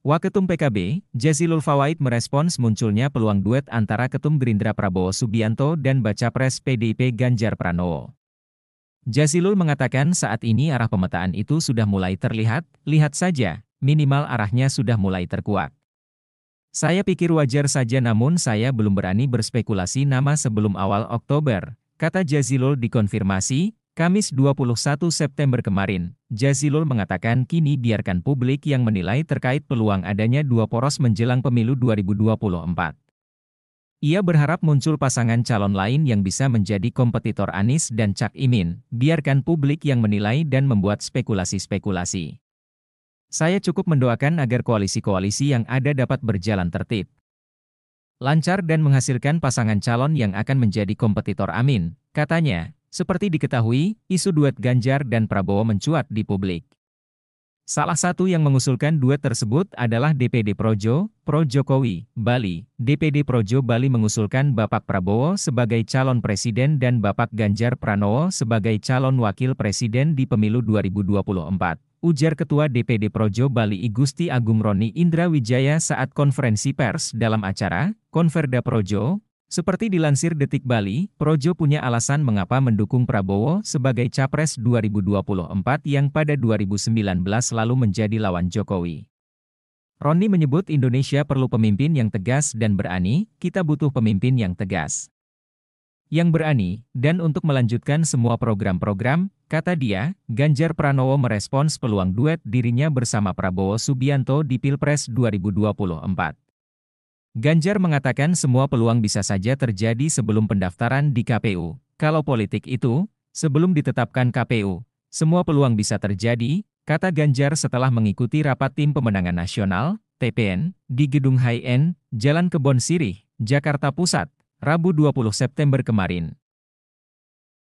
Waketum PKB, Jazilul Fawait merespons munculnya peluang duet antara Ketum Gerindra Prabowo Subianto dan Baca Pres PDIP Ganjar Pranowo. Jazilul mengatakan saat ini arah pemetaan itu sudah mulai terlihat, lihat saja, minimal arahnya sudah mulai terkuak. Saya pikir wajar saja namun saya belum berani berspekulasi nama sebelum awal Oktober, kata Jazilul dikonfirmasi, Kamis 21 September kemarin, Jazilul mengatakan kini biarkan publik yang menilai terkait peluang adanya dua poros menjelang pemilu 2024. Ia berharap muncul pasangan calon lain yang bisa menjadi kompetitor Anies dan Cak Imin, biarkan publik yang menilai dan membuat spekulasi-spekulasi. Saya cukup mendoakan agar koalisi-koalisi yang ada dapat berjalan tertib. Lancar dan menghasilkan pasangan calon yang akan menjadi kompetitor Amin, katanya, seperti diketahui, isu duet Ganjar dan Prabowo mencuat di publik. Salah satu yang mengusulkan duet tersebut adalah DPD Projo, Pro Jokowi, Bali. DPD Projo Bali mengusulkan Bapak Prabowo sebagai calon presiden dan Bapak Ganjar Pranowo sebagai calon wakil presiden di pemilu 2024. Ujar Ketua DPD Projo Bali Igusti Agung Roni Indra Wijaya saat konferensi pers dalam acara Konverda Projo, seperti dilansir Detik Bali, Projo punya alasan mengapa mendukung Prabowo sebagai Capres 2024 yang pada 2019 lalu menjadi lawan Jokowi. Roni menyebut Indonesia perlu pemimpin yang tegas dan berani, kita butuh pemimpin yang tegas. Yang berani, dan untuk melanjutkan semua program-program, kata dia, Ganjar Pranowo merespons peluang duet dirinya bersama Prabowo Subianto di Pilpres 2024. Ganjar mengatakan semua peluang bisa saja terjadi sebelum pendaftaran di KPU. Kalau politik itu, sebelum ditetapkan KPU, semua peluang bisa terjadi, kata Ganjar setelah mengikuti rapat tim pemenangan nasional, TPN, di Gedung High End, Jalan Kebon Sirih, Jakarta Pusat, Rabu 20 September kemarin.